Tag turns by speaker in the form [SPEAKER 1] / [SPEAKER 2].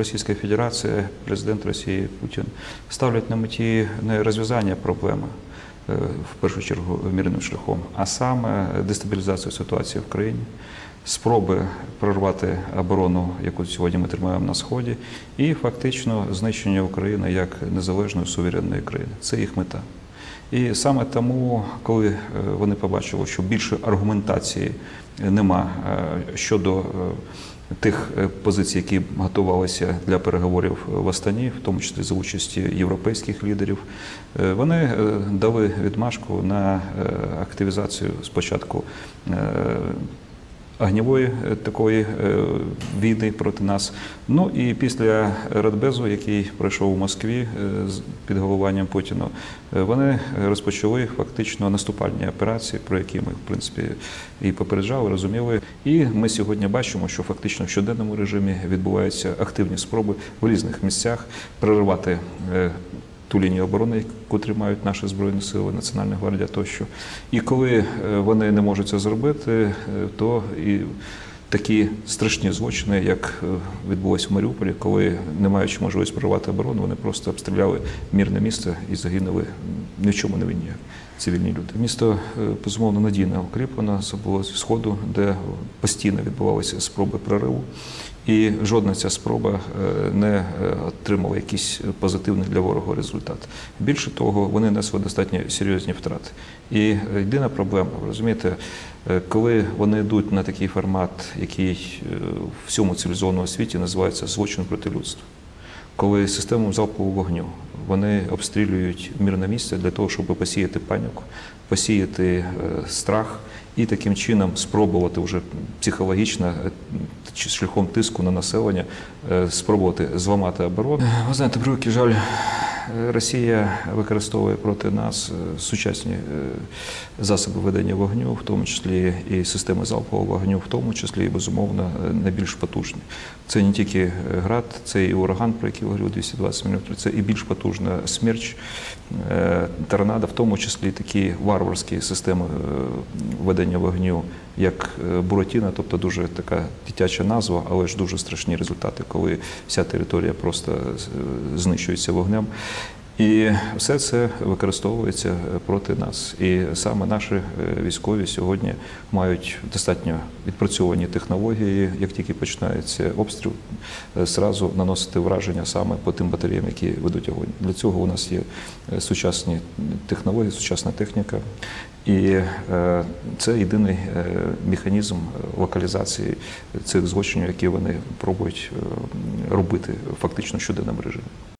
[SPEAKER 1] Російська Федерація, президент Росії Путін ставлять на меті не розв'язання проблеми. е, В першу чергу мирним шляхом, а саме дестабілізацію ситуації в країні, спроби прорвати оборону, яку сьогодні ми тримаємо на сході, і фактично знищення України як незалежної суверенної країни. Це їх мета. І саме тому, коли е, вони побачили, що більше аргументації нема е, щодо тих е, позицій, які готувалися для переговорів в Астані, в тому числі за участі європейських лідерів, е, вони е, дали відмашку на активізацію спочатку. Огнівої е, такої е, війни проти нас. Ну і після Радбезу, який пройшов у Москві е, з- під головуванням Путіна, вони розпочали фактично наступальні операції, про які ми в принципі і попереджали, розуміли. І ми сьогодні бачимо, що фактично в щоденному режимі відбуваються активні спроби в різних місцях проривати. Ту лінію оборони, яку тримають наші збройні сили, Національна гвардія тощо. І коли е, вони не можуть це зробити, е, то і такі страшні злочини, як е, відбулось в Маріуполі, коли, не маючи можливості прорвати оборону, вони просто обстріляли мирне місто і загинули ні в чому не винні цивільні люди. Місто безумовно надійно укріплено з оболоні сходу, де постійно відбувалися спроби прориву. І жодна ця спроба е, не е, отримала якийсь позитивний для ворога результат. Більше того, вони несли достатньо серйозні втрати. І е, єдина проблема, розумієте, коли вони йдуть на такий формат, який в всьому цивілізованому світі називається злочин проти людства. Коли систему залпового вогню вони обстрілюють мирне місце для того, щоб посіяти паніку, посіяти страх і таким чином спробувати вже психологічно е, шляхом тиску на населення е, спробувати зламати оборону. Ви знаєте, превеликий жаль, е, Росія використовує проти нас е, сучасні е, засоби ведення вогню, в тому числі і системи залпового вогню, в тому числі і безумовно е, найбільш потужні. Це не тільки е, град, це і ураган, про який говорив 220 мм, це і більш потужна смерч, е, торнадо, в тому числі такі варварські системи е, ведення вогню, як е, Буратіна, тобто дуже така дитяча назва, але ж дуже страшні результати, коли вся територія просто е, знищується вогнем. І все це використовується е, проти нас. І саме наші е, військові сьогодні мають достатньо відпрацьовані технології, як тільки починається обстріл, е, зразу наносити враження саме по тим батареям, які ведуть огонь. Для цього у нас є сучасні технології, сучасна техніка. І це єдиний механізм локалізації цих злочинів, які вони пробують робити фактично в щоденному режимі.